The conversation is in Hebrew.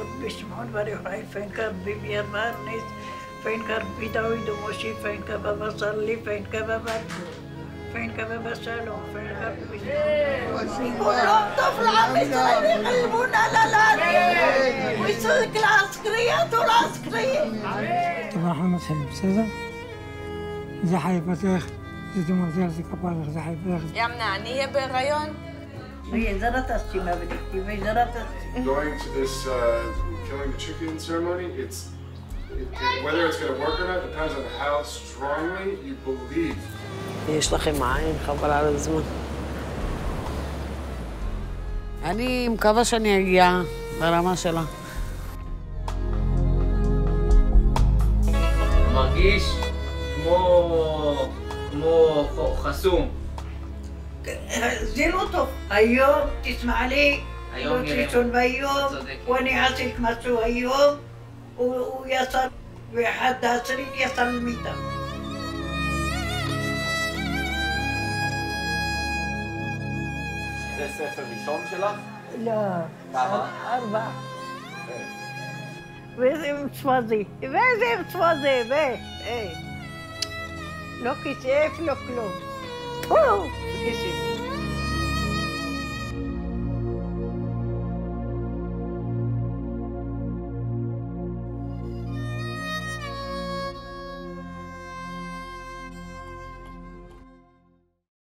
ربي سبحان وريحي فين ربي بيرمان نيس فين ربي داوي دموشي فإنك بابا صلي فإنك بابا فإنك بابا سالو فين ربي كلهم طفل عم يصير يقلبون على العالم ويصيرك العسكريات والعسكريين رحمة المسيدة زحيفة تاخد زيتون زيتون كبار زحيفة تاخد يا منعني يا بغيون. Going to this uh, killing the chicken ceremony, it's it, it, whether it's going to work or not depends on how strongly you believe. יש לכם מים, חבל על הזמן. אני מקווה שאני אגיע לרמה שלה. מרגיש כמו, כמו חסום. זה לא טוב. היום, תשמע לי, היום לא. תישון ביום. ואני עשיתי משהו היום, הוא יצא, ואחד העשירי יצא למיטה. זה ספר ראשון שלך? לא, כמה? ארבע. ואיזה מצווה זה, ואיזה מצווה זה, ו... היי. לא כסף, לא כלום.